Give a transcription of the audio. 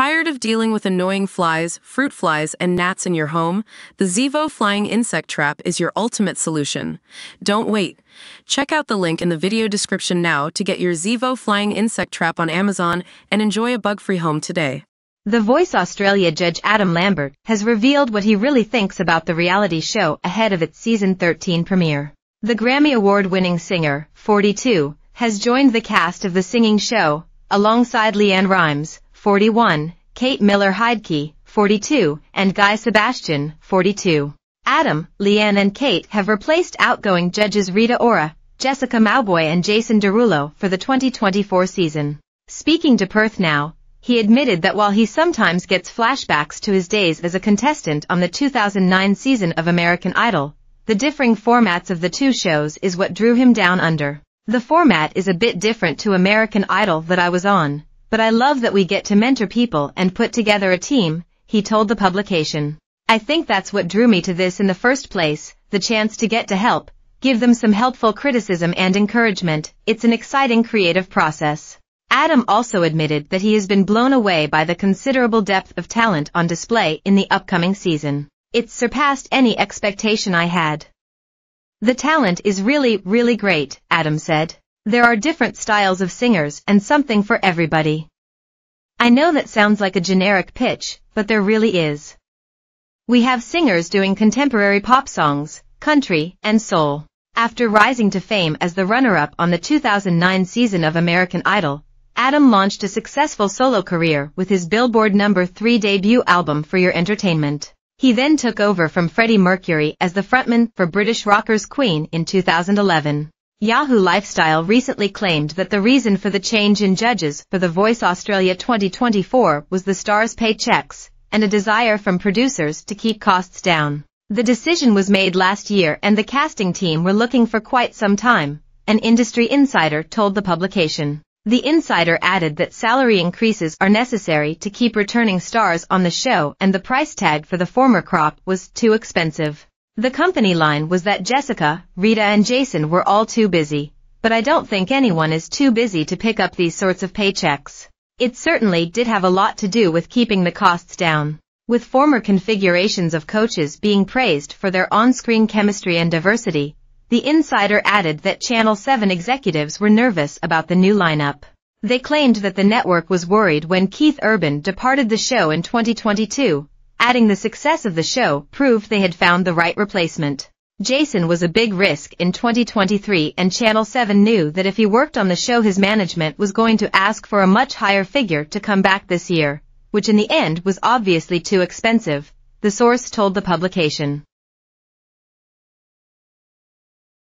Tired of dealing with annoying flies, fruit flies, and gnats in your home? The Zevo Flying Insect Trap is your ultimate solution. Don't wait. Check out the link in the video description now to get your Zevo Flying Insect Trap on Amazon and enjoy a bug-free home today. The Voice Australia judge Adam Lambert has revealed what he really thinks about the reality show ahead of its season 13 premiere. The Grammy Award-winning singer, 42, has joined the cast of the singing show, alongside LeAnn Rimes, 41, Kate Miller Heidke, 42, and Guy Sebastian, 42. Adam, LeAnn and Kate have replaced outgoing judges Rita Ora, Jessica Mauboy and Jason Derulo for the 2024 season. Speaking to Perth Now, he admitted that while he sometimes gets flashbacks to his days as a contestant on the 2009 season of American Idol, the differing formats of the two shows is what drew him down under. The format is a bit different to American Idol that I was on, but I love that we get to mentor people and put together a team, he told the publication. I think that's what drew me to this in the first place, the chance to get to help, give them some helpful criticism and encouragement. It's an exciting creative process. Adam also admitted that he has been blown away by the considerable depth of talent on display in the upcoming season. It's surpassed any expectation I had. The talent is really, really great, Adam said. There are different styles of singers and something for everybody. I know that sounds like a generic pitch, but there really is. We have singers doing contemporary pop songs, country, and soul. After rising to fame as the runner-up on the 2009 season of American Idol, Adam launched a successful solo career with his Billboard number 3 debut album For Your Entertainment. He then took over from Freddie Mercury as the frontman for British rockers Queen in 2011. Yahoo Lifestyle recently claimed that the reason for the change in judges for The Voice Australia 2024 was the stars' paychecks and a desire from producers to keep costs down. The decision was made last year and the casting team were looking for quite some time, an industry insider told the publication. The insider added that salary increases are necessary to keep returning stars on the show and the price tag for the former crop was too expensive. The company line was that Jessica, Rita and Jason were all too busy, but I don't think anyone is too busy to pick up these sorts of paychecks. It certainly did have a lot to do with keeping the costs down. With former configurations of coaches being praised for their on-screen chemistry and diversity, the insider added that Channel 7 executives were nervous about the new lineup. They claimed that the network was worried when Keith Urban departed the show in 2022, adding the success of the show proved they had found the right replacement. Jason was a big risk in 2023 and Channel 7 knew that if he worked on the show his management was going to ask for a much higher figure to come back this year, which in the end was obviously too expensive, the source told the publication.